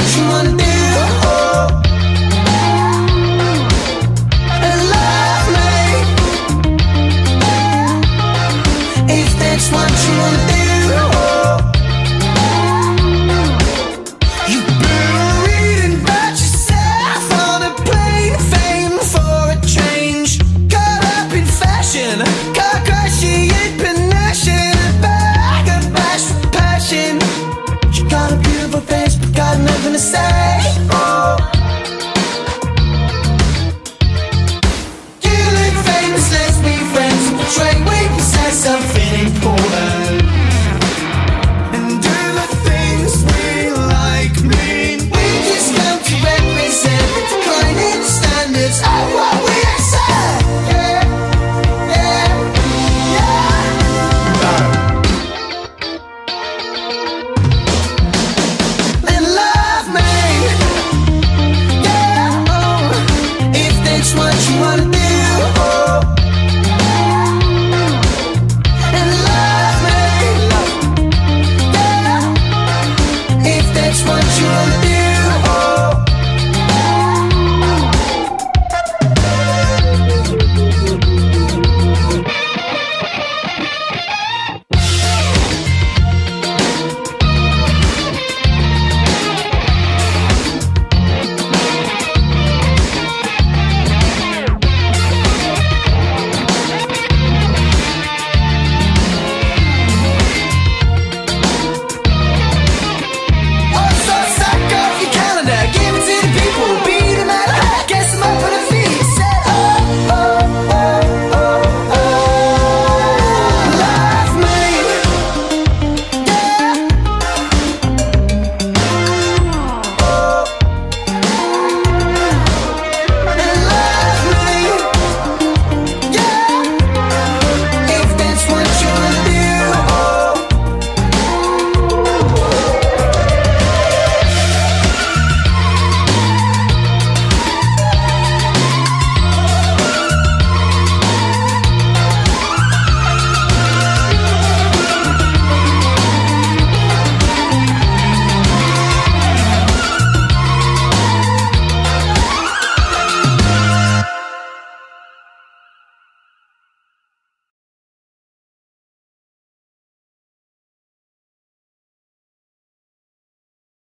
One day people bitch, got nothing to say. what you wanna do.